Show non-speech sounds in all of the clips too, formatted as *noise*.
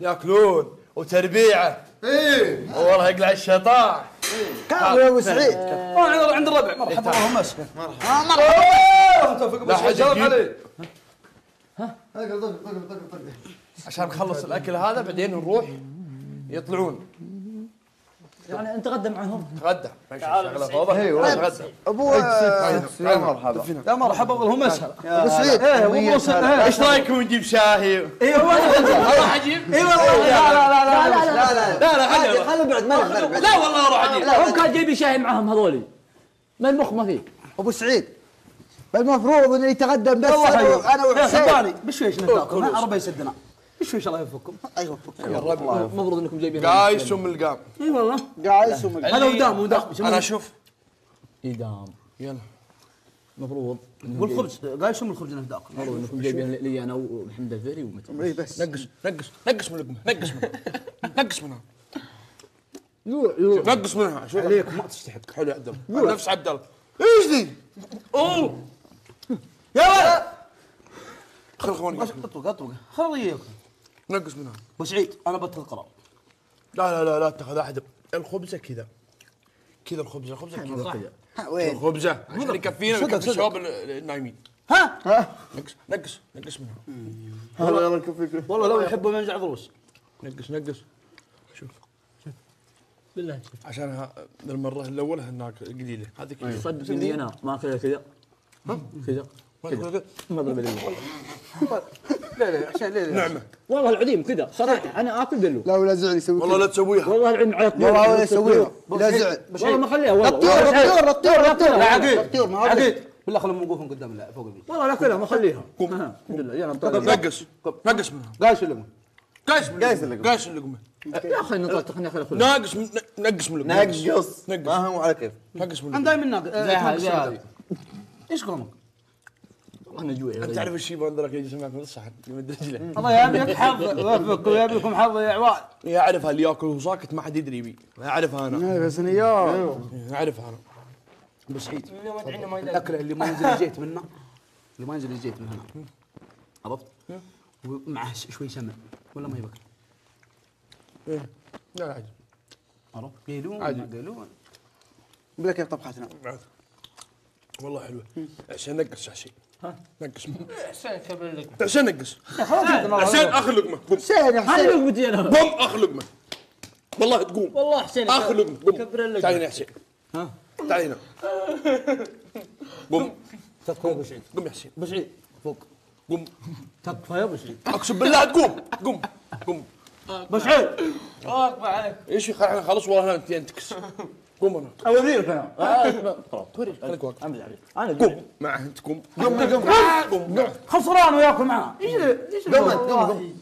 ياكلون وتربيعه. إيه. والله يقلع الشيطان. كم يا أبو سعيد. عند عند الربع. مرحبا. اللهم مسك توفيق لا بس حد سلام يجيب. عليك طق طق طق طق طق. عشان نخلص الأكل هذا بعدين نروح يطلعون. يعني نتغدى معهم. نتغدى ماشي شغلة فوضى أيوه. نتغدى أبو يا مرحبا. يا مرحبا اللهم مسهلا أبو سعيد وبوس هلا. إيش رأيكم نجيب شاهي؟ أيوه والله أروح أجيب؟ اي والله. لا لا لا لا لا لا لا لا خلوا بعد. لا والله أروح أجيب. هم كان جايبين شاهي معهم هذولي. ما المخ ما فيه. أبو سعيد. المفروض إنه يتقدم بس. والله أنا حلو. أنا يا وحسين صدقني عربي يسدنا بشويش الله يوفقكم؟ أيوه المفروض إنكم جايبين قايس ام القام إي والله. قايس ومل هذا ودام ودام أنا أشوف. ايدام يلا. المفروض والخبز شو من الخبز نتاكل المفروض إنكم جايبين لي أنا ومحمد الفيري ومتى. إي بس. نقص نقص نقص من اللقمه نقص منها نقص منها. يوع يوع نقص منها. شوف عليك ما تستحق حلو يا عبد الله. نفس عبد الله. إيش ذي؟ أوه. يا ولد خل أخواني. اطوق اطوق خليه ياكل نقص منها. ابو سعيد أنا بتخذ قرار لا لا لا لا تأخذ أحد. الخبزة كذا. كذا الخبزة الخبزة كذا. وين؟ الخبزة. عشان يكفينا ويكفي. الشباب ال- النايمين. ها؟ نقص نقص نقص منها. هلا يلا كفيك والله لو يحبوا ينزع ضروس نقص نقص. شوف. بالله. عشان ها- المرة الأولى هناك قليلة. هذه كذا. صدق إني أنا. ما أكلها كذا. كذا. كذا. مضرب لي لا لا عشان ليه ليه نعمه والله العظيم كذا صراحة أنا اكل دلو لا ولا زعل يسوي والله لا تسويها. والله العظيم على طول. والله ولا يسويها. لا زعل. والله ما اخليها والله. الطيور الطيور الطيور لا الطيور عقيد. الطيور ما عقيد. بالله خلهم موقوفين قدام لا فوق البيت. والله لا اكلها ما اخليها ها، الحمد لله. يلا نطلع. نقص. نقص منها لهم قايس من قايس اللقمه اللقمة. قايس اللقمه يا أخي خليني اخذها كلها ناقص نقص من اللقمه نقص نقص. ما هو على كيف؟ نقص من أنا اللقمه دائما ناقص هذه. إيش قومك؟ أنا جوعي أنت تعرف إيش يبغى ذاك يجي معك من الصحن يمد رجله. الله يبيك حظ يوفقك ويبيكم حظ يا عوال يعرف اللي ياكل وهو ساكت ما حد يدري بيه يعرفها أنا. بس أنا يا. يعرفها أنا. ابو سعيد الأكلة اللي ما ينزل جيت منه اللي ما ينزل جيت من هنا عرفت؟ ومعه شوي سمن ولا ما يبك إيه. لا عادي. عرفت؟ قيلون قيلون. بلا كيف طبختنا. والله حلوة. عشان نقص عشان نقص. حسين كمل اللقمه حسين نقص. حسين. آخر لقمة. بوم حسين هذه اللقمه ديالها بوم آخر لقمة. والله تقوم. والله حسين. آخر لقمة. كبر بوم تعال هنا يا حسين. ها؟ تعال هنا. بوم تقوم بشعيد قوم يا حسين. بشعيد فوق قوم. تطفى يا بشعيد أقسم بالله تقوم. قوم. قوم. بشعيد أكبر عليك. إيش خلاص والله انت تكس قم أنا أوريك أنا. آه، خلاص توريك خليك. واقف امزح عليك أنا قم جوعي معه انت قم قم قم قم معه. خسران وياكل معاه إيش إيش قم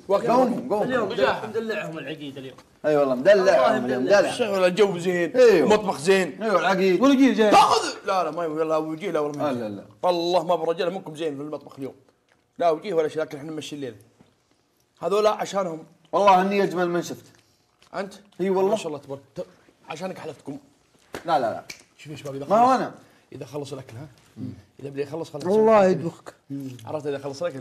واقف قم قم اليوم مدلعهم العقيد اليوم. أي والله مدلع. مدلع. شغل الجو زين أيوه. مطبخ زين. أيوه العقيد. والجيل جاي تاخذ لا لا ما لا وجيه لا ما لا. لا. والله ما برجال منكم زين في المطبخ اليوم. لا وجيه ولا شيء لكن إحنا نمشي الليلة هذولا عشانهم. والله أني أجمل من شفت. أنت؟ إي والله. ما شاء الله تبارك. عشانك حلفتكم. لا لا لا شوف يا شباب اذا ما هو خلص أنا اذا خلص الاكل ها اذا بدا يخلص خلاص والله يدوخك عرفت اذا خلص الاكل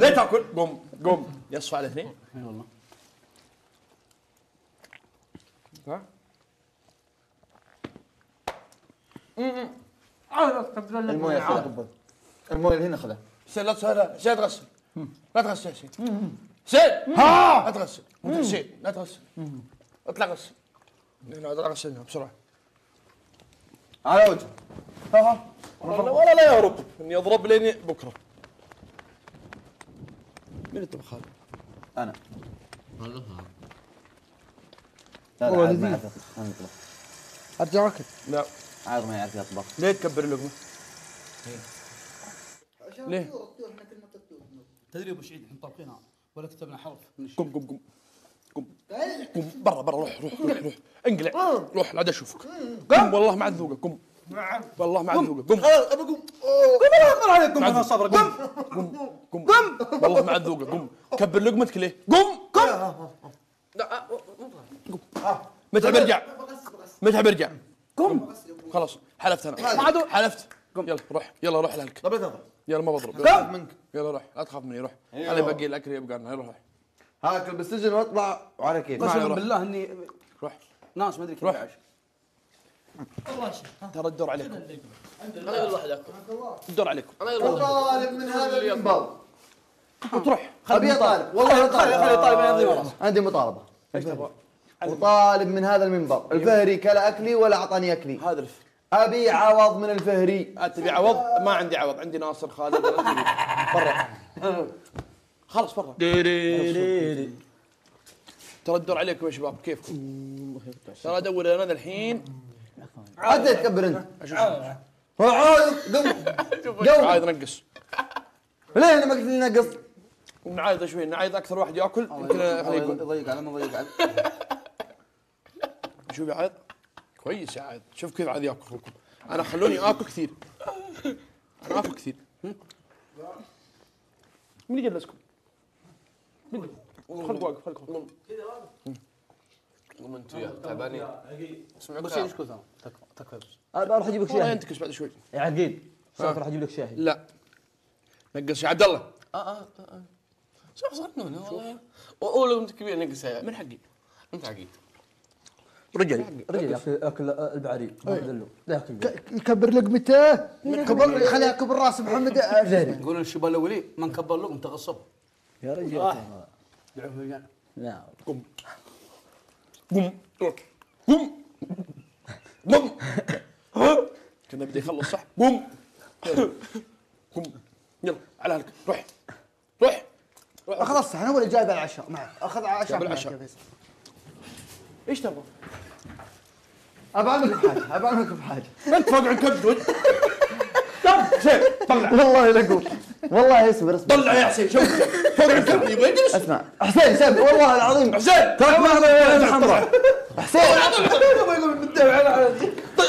لا تاكل قم قم يصفى على اثنين اي والله ها المويه خذها المويه اللي هنا خذها حسين لا تسهل حسين لا تغسل لا تغسل يا حسين حسين ها لا تغسل حسين لا تغسل اطلع غسل اطلع غسلنا بسرعة على وجهك. والله ولا لا يهرب. إني أضرب لين بكرة. مين الطبخ هذا؟ أنا. لا لا عاد ما يعرف يطبخ. أرجع أكل. لا. عاد ما يعرف يطبخ. ليه تكبر اللقمة؟ ليه؟ تدري أبو سعيد إحنا طابخينها ولا كتبنا حرف. من قم قم قم. قم برا برا روح روح روح روح. انقلع. روح لا اشوفك. قم والله ما عاد ذوقك. قم. والله ما عاد ذوقك. قم. قم. عليك. قم. أنا صبر قم. قم. قم. قم. والله ما عاد ذوقك. قم. كبر لقمتك ليه؟ قم. قم. لا، قم. متى برجع؟ متى برجع؟ قم. خلاص حلفت أنا. حلفت. يلا روح. يلا روح تفضل يلا ما بضرب. خاف منك. يلا روح. لا تخاف مني روح. أنا باقي الأكل يبقى لنا روح. هاكل بالسجن واطلع وعلى كيف. قسما روح. بالله إني روح. ناس ما أدري كيف روح. عايش ترى الدور عليكم. أنا أقول واحد اكل الدور عليكم. أنا أقول طالب من هذا المنبر. *laughs* وتروح أبي طالب والله خلي خلي طالب. طالب عندي مطالبة. إيش تبغى؟ وطالب من هذا المنبر. الفهري كلا أكلي ولا أعطاني أكلي. هذا الف أبي عوض من الفهري. تبي عوض؟ ما عندي عوض. عندي ناصر خالد. *laughs* برا *laughs* خلاص برا. ترى الدور عليكم يا شباب كيفكم؟ ترى ادور أنا الحين. عاد تكبر انت. عاد قوم. عايد نقص. ليه أنا ما قلت نقص. ونعايد شوي نعايد أكثر واحد يأكل. يمكن يضيق على ما يضيق على. شوف يا عايد كويس يا عايد شوف كيف عايد يأكل اخوكم أنا خلوني آكل كثير. أنا آكل كثير. من يجلسكم؟ خليك واقف خليك واقف قوم أنتم يا تعبانين. اسمعوا بس كثر تكفى تكفى بس. أنا بروح أجيب لك والله شاهي ينتكس بعد شوي. يا عقيد. سوف راح أجيب لك شاهي. لا. نقص يا عبد الله آه آه آه. شوف صارت نونه والله. اولى أنت كبير نقص من حقي؟ أنت عقيد. رجل. رجل ياكل ياكل البعري. ما يكبر لقمته كبر خليها كبر راس محمد. *laughs* زين. يقولون الشباب الاولين من كبر لهم تغصب يا رجال لا قم. قم. قم. قم. كنا بدي يخلص صح؟ قم. قم. يلا على هلك روح. روح. روح. اخذ الصحن ولا جايب العشاء. معك. أخذ العشاء. فيصل. إيش تبغى؟ ابى أعمل لكم حاجة. ابى أعمل لكم حاجة. أنت فوق عن كبد. طب زين طلع. والله لا أقول. والله اصبر اصبر طلع يا حسين شوف. فوق يبغى يجلس اسمع. حسين سامي والله العظيم. حسين تراك ما اعمل حمراء حسين.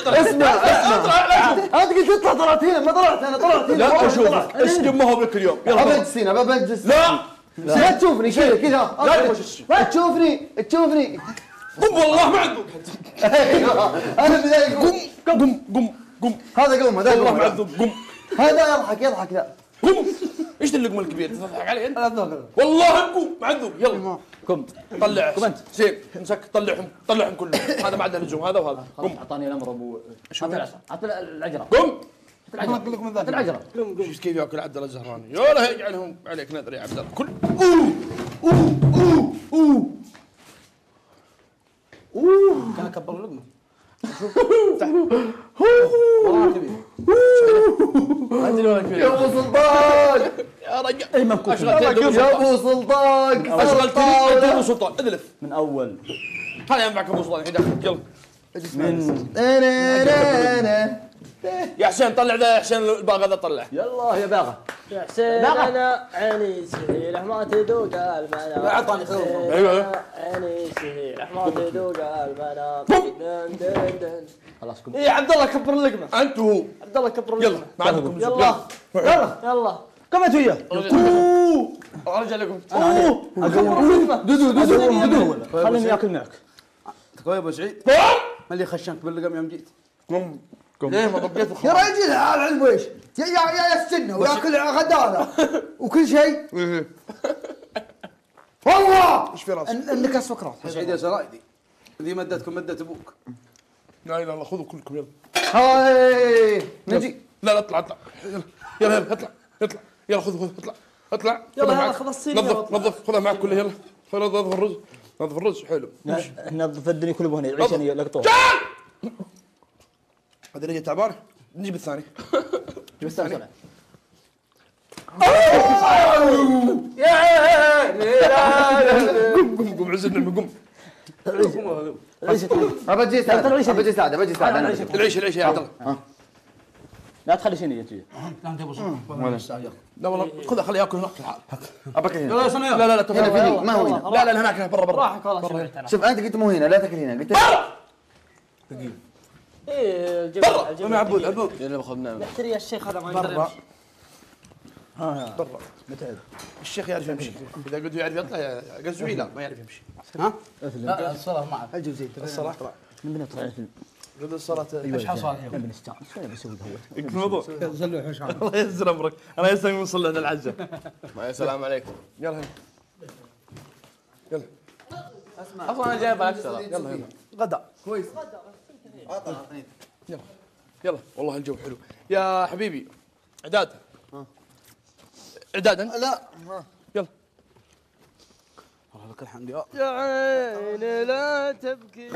اسمع اسمع. انت قلت تطلع طلعت هنا ما طلعت أنا طلعت هنا. لا اشوفك. اسكن ما هو بك اليوم يلا. أجلس هنا ابى أجلس. لا. لا تشوفني كذا كذا. لا تشوفني تشوفني. قم والله ما عندك أنا بذلك قم قم قم قم. هذا قوم هذا والله ما قوم عندك قم. هذا يضحك يضحك لا. قم إيش اللقمه الكبيره تضحك علي أنت؟ والله قم ما عندك يلا قم طلع. قم أنت. زين. امسك طلعهم. طلعهم كلهم. هذا ما لزوم هذا وهذا. قم أعطاني الأمر ابو العصا هات العجرة. قم هات العجرة. العجرة. شوف كيف ياكل عبد الله الزهراني؟ يا له يجعلهم عليك نذر يا عبد الله. كل كان كبر لقمة. *laughs* عندي ولا يا أبو سلطان! يا رجال. أي يد يا أبو سلطان! أشغل تريد انت أبو سلطان. أدلف. من أول. هذا ينفعك أبو سلطان؟ الحين داخل يلا. من. يا حسين طلع ذا يا حسين الباغ هذا طلع. يلا يا باغا يا حسين بقى. أنا عيني سهيله ما تذوق المنام أيوة. أنا عيني سهيله ما تذوق المنام دن دن دن خلاص قم. إيه عبد الله كبر اللقمة. أنت وهو عبد الله كبر يلا اللقمة. لزوم. يلا. يلا. يلا. قمت وياه. أرجع لكم. دودو دودو دودو خليني ياكل معك تقوى يا أبو سعيد. ما اللي خشنك باللقم يوم جيت؟ قم. قم. ليه ما يا رجل على علم إيش؟ يا يا يا السنة وياكل غداله *laughs* وكل شيء. والله! إيش في راسك؟ إن- إنك سكرات سعيد يا سرايدي ذي مدتكم مدة أبوك. لا إله إلا الله خذوا كلكم يلا. هاي! نجي. لا لا اطلع اطلع. يلا يلا يلا اطلع اطلع. يلا خذ خذ اطلع اطلع. يلا، يلا،. خذ نظف. نظف خذها معك كلها يلا. خذ نظف الرز نظف الرز حلو. نظف الدنيا كله هنا يعيش أنا لقطوه هذه رجل تعبان نجيب الثاني. *laughs* جيب الثاني قم قم قم عز النعمة قم ابى أجي ليش ابى أجي اساعد ابى أجي اساعد أنا العيش العيش يا عبد الله لا تخلي شيء انت لا انت ابو لا والله خذها خليه ياكل هناك. في الحال ابى هنا سنة لا لا لا هنا. فيني ما هو هنا لا لا هناك برا برا راحك والله. شوف أنت قلت مو هنا لا تاكل هنا قلت إيه جيب برا. يا عبود عبود. يلا يحتري يا الشيخ هذا ما يقدر برا. يمشي برا الشيخ يعرف يمشي. إذا قلت يعرف يطلع قزوي لا ما يعرف يمشي. ها؟ لا الصلاة معك. الصلاة؟ من بين طلع الفيلم قد الصلاة. إيش حصل؟ اليوم؟ نبي نستانس شو نبي نسوي قهوه الموضوع الله يسر امرك أنا يسر نوصل لنا العزة. *laughs* السلام عليكم. يلا يلا. أصلا أنا جايب ترى يلا يلا غدا. كويس. يلا. يلا. والله الجو حلو. يا حبيبي إعداد. اعداد انت لا. يلا. والله لك الحمد. يا عيني لا تبكي.